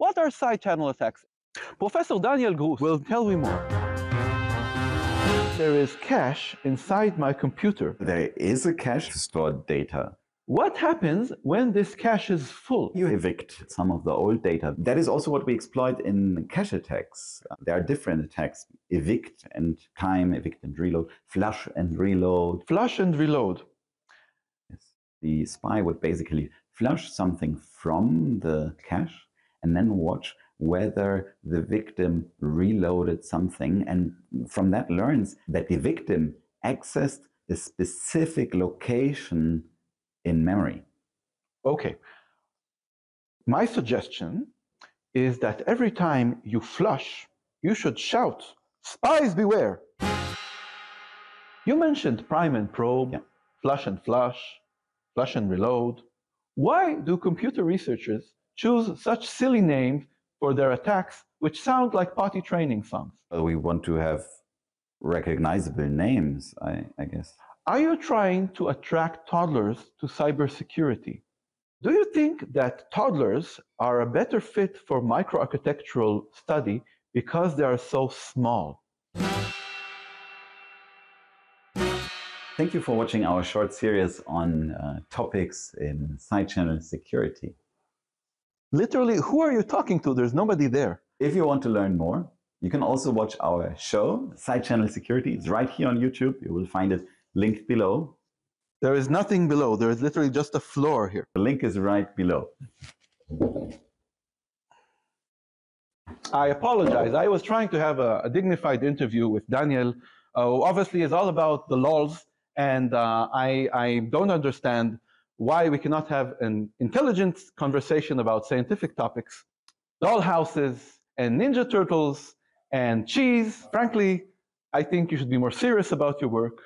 What are side channel attacks? Professor Daniel Gruss will tell me more. There is cache inside my computer. There is a cache stored data. What happens when this cache is full? You evict some of the old data. That is also what we exploit in cache attacks. There are different attacks evict and time, evict and reload, flush and reload. Flush and reload. Yes. The spy would basically flush something from the cache and then watch whether the victim reloaded something and from that learns that the victim accessed a specific location in memory. Okay. My suggestion is that every time you flush, you should shout, spies beware. You mentioned prime and probe, Yeah. flush and flush, flush and reload. Why do computer researchers choose such silly names for their attacks which sound like potty training songs? We want to have recognizable names, I, I guess. Are you trying to attract toddlers to cybersecurity? Do you think that toddlers are a better fit for microarchitectural study because they are so small? Thank you for watching our short series on uh, topics in side channel security. Literally, who are you talking to? There's nobody there. If you want to learn more, you can also watch our show, Side Channel Security. It's right here on YouTube. You will find it linked below. There is nothing below. There is literally just a floor here. The link is right below. I apologize. I was trying to have a, a dignified interview with Daniel, uh, who obviously is all about the laws, and uh, I, I don't understand why we cannot have an intelligent conversation about scientific topics, dollhouses, and Ninja Turtles, and cheese. Frankly, I think you should be more serious about your work.